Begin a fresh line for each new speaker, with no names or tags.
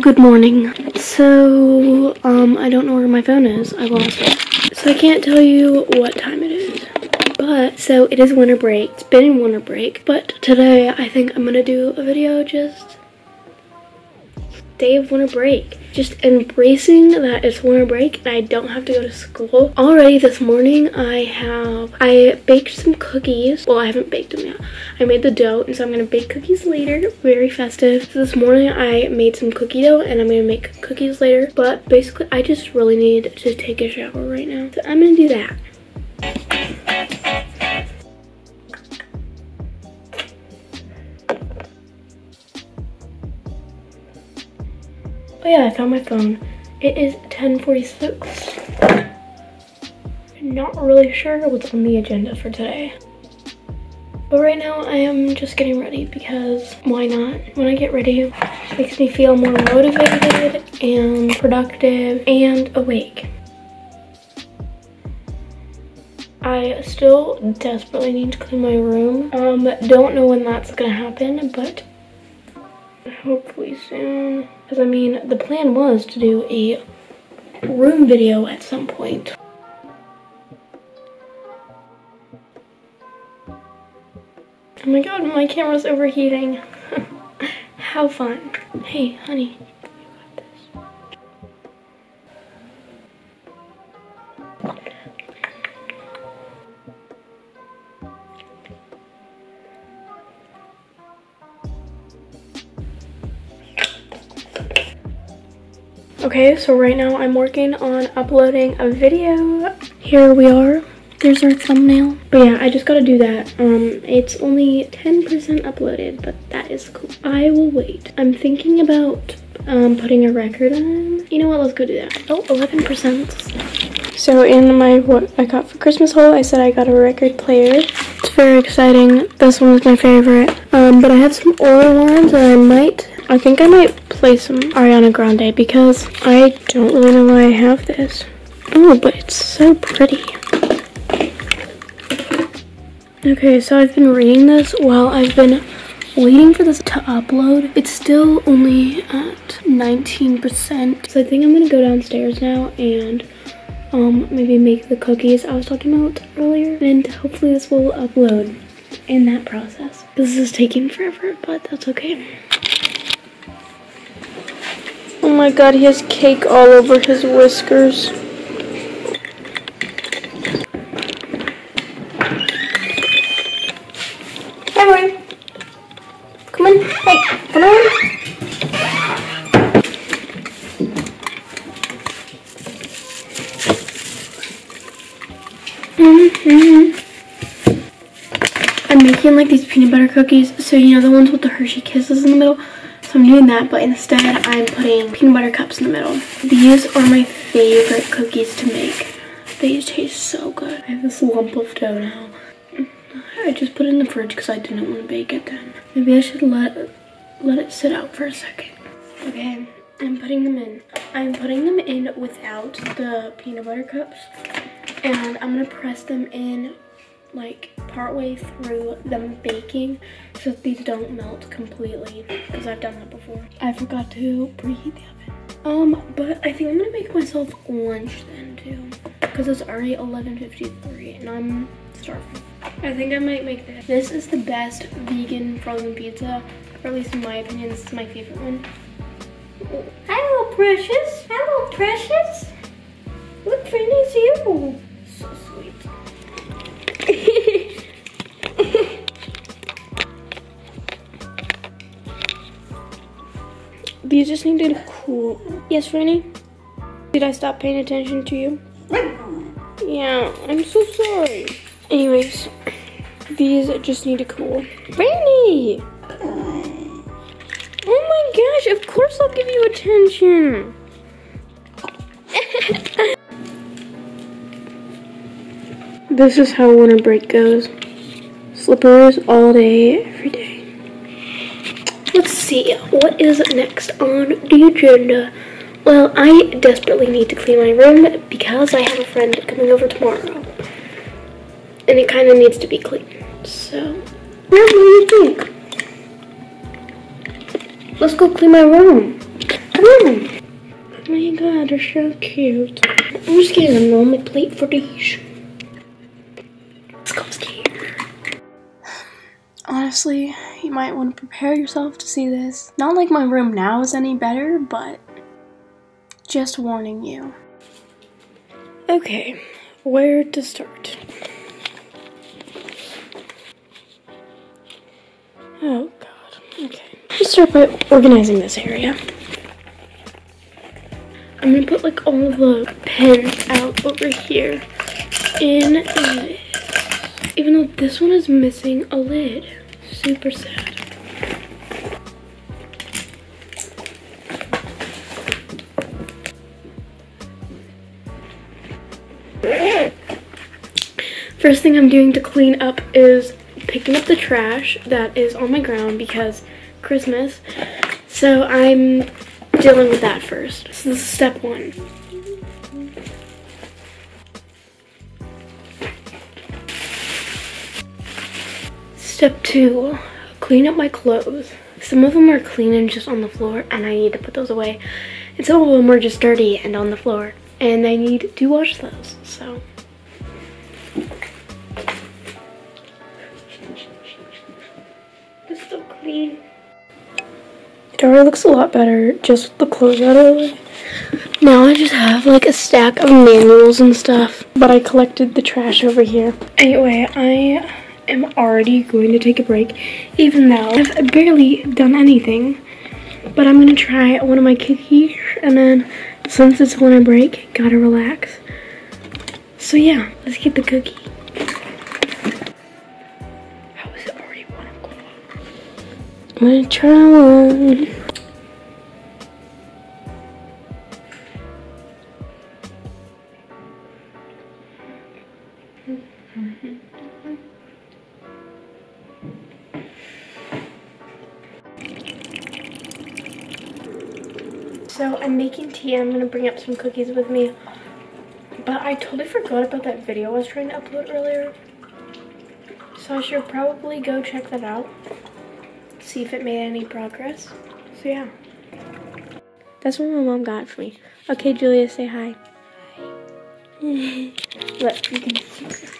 Good morning. So, um, I don't know where my phone is. I lost it. So I can't tell you what time it is. But, so it is winter break. It's been winter break. But today, I think I'm gonna do a video just day of winter break. Just embracing that it's winter break and I don't have to go to school. Already this morning I have, I baked some cookies. Well, I haven't baked them yet. I made the dough and so I'm gonna bake cookies later. Very festive. So this morning I made some cookie dough and I'm gonna make cookies later. But basically I just really need to take a shower right now. So I'm gonna do that. Oh yeah, I found my phone. It is 1046. I'm not really sure what's on the agenda for today. But right now I am just getting ready because why not? When I get ready, it makes me feel more motivated and productive and awake. I still desperately need to clean my room. Um, don't know when that's gonna happen, but hopefully soon. Because I mean, the plan was to do a room video at some point. Oh my god, my camera's overheating. How fun. Hey, honey, Okay, so right now I'm working on uploading a video. Here we are. There's our thumbnail. But yeah, I just gotta do that. Um, It's only 10% uploaded, but that is cool. I will wait. I'm thinking about um, putting a record on. You know what, let's go do that. Oh, 11%. So in my what I got for Christmas haul, I said I got a record player. It's very exciting. This one is my favorite. Um, but I have some older ones that I might I think I might play some Ariana Grande because I don't really know why I have this. Oh, but it's so pretty. Okay, so I've been reading this while I've been waiting for this to upload. It's still only at 19%. So I think I'm gonna go downstairs now and um, maybe make the cookies I was talking about earlier. And hopefully this will upload in that process. This is taking forever, but that's okay. Oh my god, he has cake all over his whiskers. Hey, Roy. Come on. Hey, come on. Mm -hmm. I'm making like these peanut butter cookies. So, you know, the ones with the Hershey Kisses in the middle. So I'm doing that, but instead I'm putting peanut butter cups in the middle. These are my favorite cookies to make. They taste so good. I have this lump of dough now. I just put it in the fridge because I didn't want to bake it then. Maybe I should let, let it sit out for a second. Okay, I'm putting them in. I'm putting them in without the peanut butter cups. And I'm going to press them in like partway through them baking so these don't melt completely because I've done that before. I forgot to preheat the oven. Um, but I think I'm gonna make myself lunch then too because it's already 11.53 and I'm starving. I think I might make this. This is the best vegan frozen pizza, or at least in my opinion, this is my favorite one. Hello, Precious. Hello, Precious. These just need to cool. Yes, Franny? Did I stop paying attention to you? Yeah, I'm so sorry. Anyways, these just need to cool. Franny! Oh my gosh, of course I'll give you attention. This is how winter break goes. Slippers all day, every day. See, what is next on the agenda? Well, I desperately need to clean my room because I have a friend coming over tomorrow. And it kind of needs to be clean. So, what do you think? Let's go clean my room. Come on. Oh my God, they're so cute. I'm just getting a normal plate for these. Let's go here. Honestly, you might want to prepare yourself to see this. Not like my room now is any better, but just warning you. Okay, where to start? Oh god, okay. Let's start by organizing this area. I'm gonna put like all the pens out over here in this. Even though this one is missing a lid. Super sad. First thing I'm doing to clean up is picking up the trash that is on my ground because Christmas. So I'm dealing with that first. So this is step one. Step two, clean up my clothes. Some of them are clean and just on the floor and I need to put those away. And some of them are just dirty and on the floor and I need to wash those, so. It's still clean. It already looks a lot better just with the clothes out of the way. Now I just have like a stack of manuals and stuff, but I collected the trash over here. Anyway, I am already going to take a break, even though I've barely done anything. But I'm gonna try one of my cookies, and then since it's a break, gotta relax. So yeah, let's get the cookie. How is it already one o'clock? I'm gonna try one. So I'm making tea. I'm gonna bring up some cookies with me. But I totally forgot about that video I was trying to upload earlier. So I should probably go check that out. See if it made any progress. So yeah. That's what my mom got for me. Okay, Julia, say hi. Hi. Look, you can see.